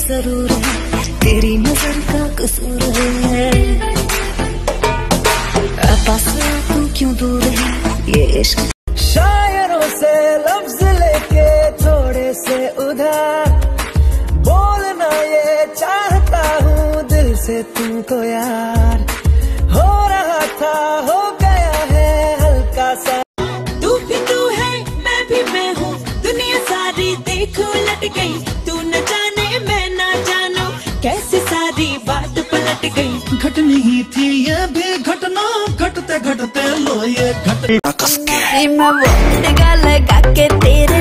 ज़रूर है। तेरी नज़र का कसूर है। अब पास तू क्यों दूर है ये इश्क। से उधार। बोलना ये चाहता हूँ दिल से तुमको यार। हो रहा था हो गया है हल्का सा। तू भी तू है मैं भी मैं हूँ। दुनिया सारी देखो लट गई। तू न जाने मैं न जानो। कैसे सारी बात पलट गई? घटनी ही थी ये भी घटना। घटते घटते लो ये घट नी मैं लगा के तेरे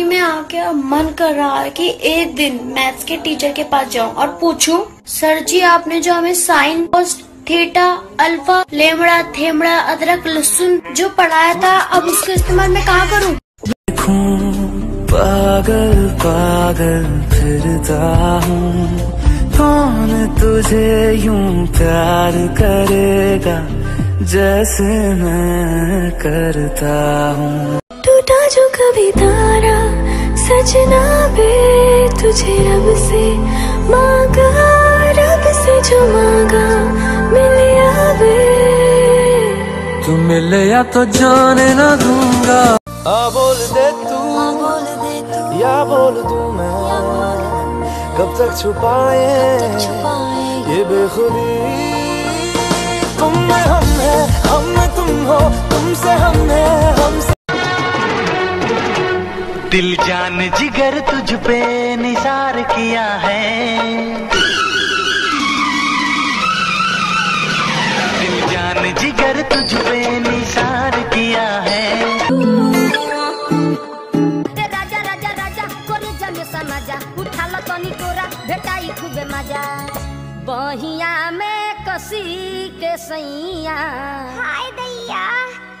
नौकरी में आके अब मन कर रहा है कि एक दिन मैथ्स के टीचर के पास जाऊँ। और पूछूँ सर जी आपने जो हमें sign post theta alpha lambda थेमड़ा अदरक लहसुन जो पढ़ाया था अब उसका इस्तेमाल मैं कहाँ करूँ? पागल पागल फिरता हूँ। कौन तुझे यूँ प्यार करेगा जैसे मैं करता हूँ? टूटा जो कभी तारा सजना बे तुझे रब से मांगा रब से जो मांगा मिलिया बे तू मिले या तो जाने ना दूँगा। आ बोल दे तू बोल दे तू, या बोल दूँ मैं। कब तक छुपाए, ये बेखुदी। तुम में हम है, हम में तुम हो, तुमसे हम है। दिल जान जिगर तुझ पे निसार किया है। दिल जान जिगर तुझ पे निसार किया है। राजा राजा राजा करे जमे समाजा? उठा लो तनी तोरा भेटाई खूबे मज़ा। बहिया में कसी के सैया। हाय दैया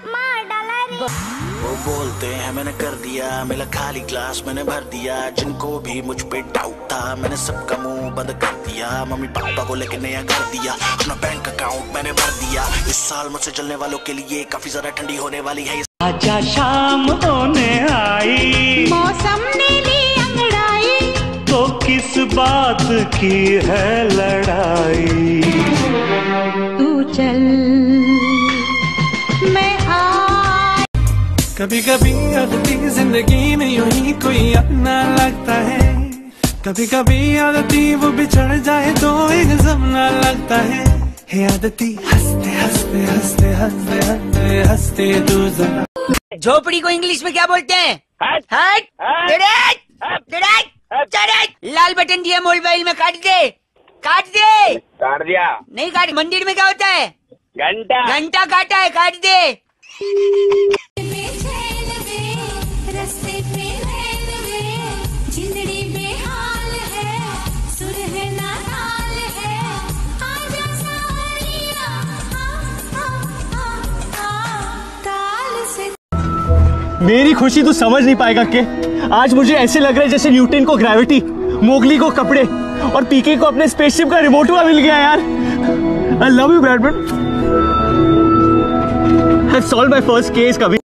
मार डाला रे। वो बोलते हैं मैंने कर दिया मेरा खाली ग्लास मैंने भर दिया। जिनको भी मुझ पे डाउट था मैंने सबका मुँह बंद कर दिया। मम्मी पापा को लेके नया घर दिया अपना बैंक अकाउंट मैंने भर दिया। इस साल मुझसे चलने वालों के लिए काफ़ी ज़्यादा ठंडी होने वाली है। आजा शाम होने आई। मौसम ने ली अंगड़ाई। तो किस बात की है लड़ाई? तू चल कभी कभी आदती ज़िंदगी में यूँ ही कोई अपना लगता है। कभी कभी आदती वो बिछड़ जाए तो एक जमना लगता है। हे आदती हँसते हँसते हँसते हँसते हँसते हँसते तू जरा। झोपड़ी को इंग्लिश में क्या बोलते हैं। लाल बटन दिया मोबाइल में काट दे काट दे। काट दिया। नहीं काट मंदिर में क्या होता है? घंटा। घंटा काटा है काट दे। रस्ते पे जिंदड़ी बेहाल है, सुर है है। आजा सारिया से। मेरी खुशी तू समझ नहीं पाएगा के। आज मुझे ऐसे लग रहा है जैसे न्यूटन को ग्रेविटी मोगली को कपड़े और पीके को अपने स्पेसशिप का रिमोट हुआ मिल गया यार। I love you Bradman I solve my first case कभी।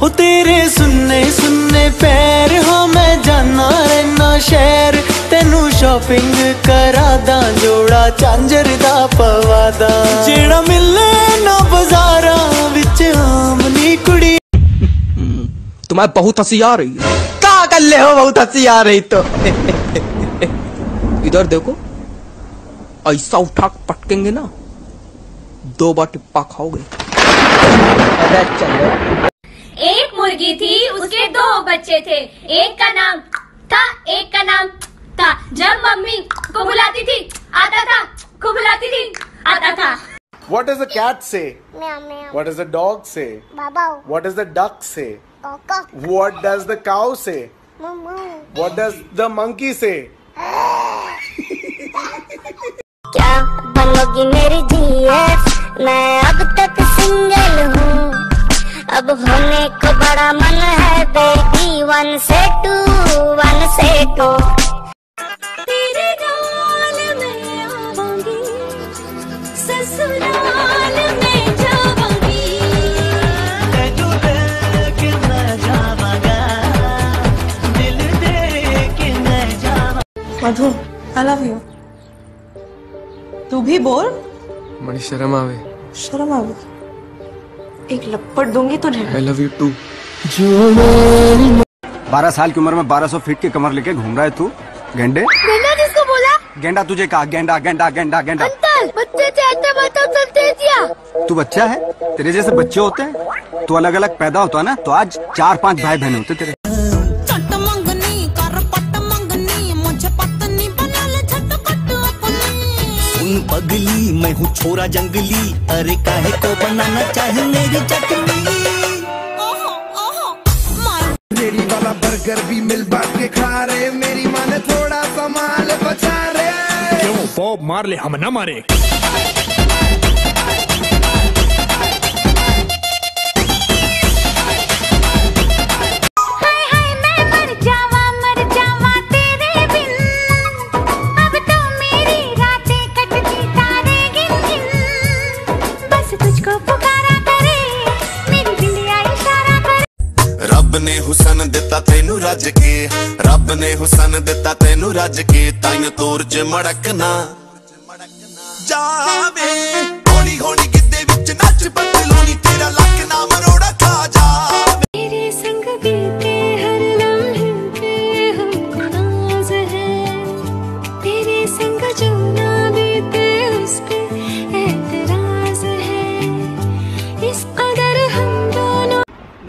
हो तेरे सुनने सुनने पैर हो मैं जाना रहना शहर। तेनू शॉपिंग करा दा जोड़ा चांजर दा पवा दा। जेड़ा मिले ना बाजारा विच आमनी कुड़ी। तुम्हें बहुत हँसी आ रही है। क्या कर ले हो बहुत हँसी आ रही तो। इधर देखो ऐसा उठा पटकेंगे ना दो बार टिप्पा खाओगे। अरे चलो। मुर्गी थी उसके दो बच्चे थे एक का नाम था एक का नाम था जब मम्मी को बुलाती थी आता था को बुलाती थी आता था What does the cat say? म्याऊ म्याऊ What does the dog say? बाबा What does the duck say? कोको What does the cow say? What does the monkey say? क्या बनोगी मेरी जीएफ मैं अब तक सिंगल हूँ अब होने को बड़ा मन है बेबी वन से टू वन से टू। तेरे नाल में आवांगी ससुराल में जावांगी मधु आई लव यू तू भी बोल। मनी शर्म आवे। शर्म आ गई एक लपट दूँगी तुझे आई लव यू टू बारह साल की उम्र में बारह सौ फीट की कमर लेके घूम रहा है तू? गेंडे? गेंडा किसको बोला? गेंडा तुझे कहा? गेंडा गेंडा गेंडा गेंडा। अंकल बच्चे चाहते मतलब चलते दिया। तू बच्चा है? तेरे जैसे बच्चे होते हैं? तू अलग अलग पैदा होता है ना? तो आज चार पाँच भाई बहन होते तेरे। पगली मैं हूँ छोरा जंगली। अरे काहे को बनाना चाहे मेरी चटनी? रेडी वाला बर्गर भी मिल बांट के खा रहे मेरी माँ ने थोड़ा सा माल बचा रहे क्यों? बॉब मार ले हम ना मारे। ਰੱਬ ਨੇ ਹੁਸਨ ਦਿੱਤਾ ਤੈਨੂੰ ਰੱਜ ਕੇ। ਰੱਬ ਨੇ ਹੁਸਨ ਦਿੱਤਾ ਤੈਨੂੰ ਰੱਜ ਕੇ। ਤਾਈਂ ਤੋਰ ਚ ਮੜਕਣਾ। ਜਾਵੇ। ਹੌਲੀ ਹੌਲੀ ਗਿੱਧੇ ਵਿੱਚ ਨੱਚ ਪਾ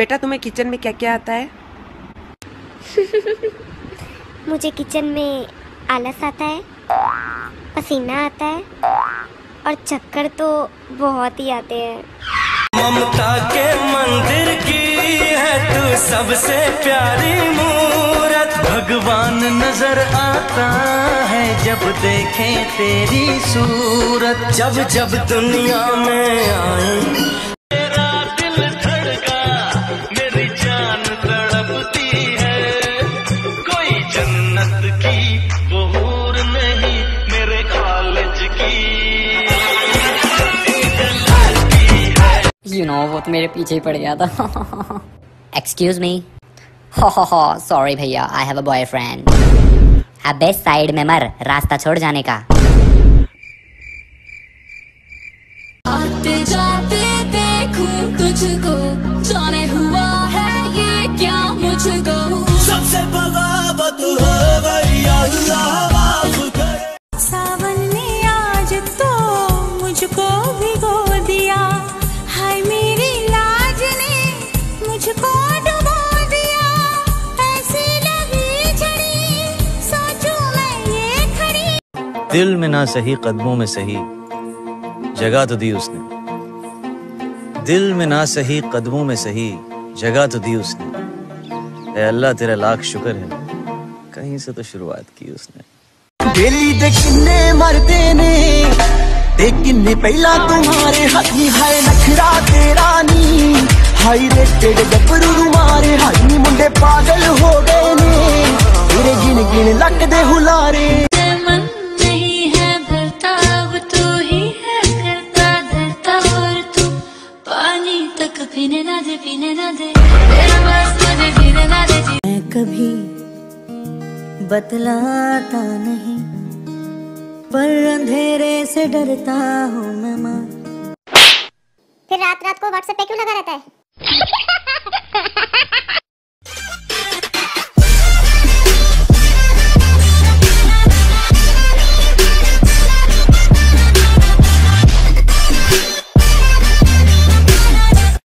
बेटा तुम्हें किचन में क्या क्या आता है? मुझे किचन में आलस आता है पसीना आता है और चक्कर तो बहुत ही आते हैं। ममता के मंदिर की है तू सबसे प्यारी मूरत। भगवान नज़र आता है जब देखे तेरी सूरत। जब जब दुनिया में आए यू नो वो तो मेरे पीछे ही पड़ गया था। एक्सक्यूज मी हो हो हो सॉरी भैया. आई हैव अ बॉयफ्रेंड अबे साइड में मर. रास्ता छोड़ जाने का। दिल में ना सही, कदमों में सही, जगह तो दी उसने। दिल में ना सही, कदमों में सही, जगह तो दी उसने। अल्लाह, तेरा लाख शुक्र है। कहीं से तो शुरुआत की उसने। ने पहला तुम्हारे है नखरा तेरा नी। हाय रे तेरे मुंडे पागल हो गए ने। तेरे गिन गिन दे हुलारे। बतलाता नहीं, पर अंधेरे से डरता हूँ मैं माँ। फिर रात रात को व्हाट्सएप पे क्यों लगा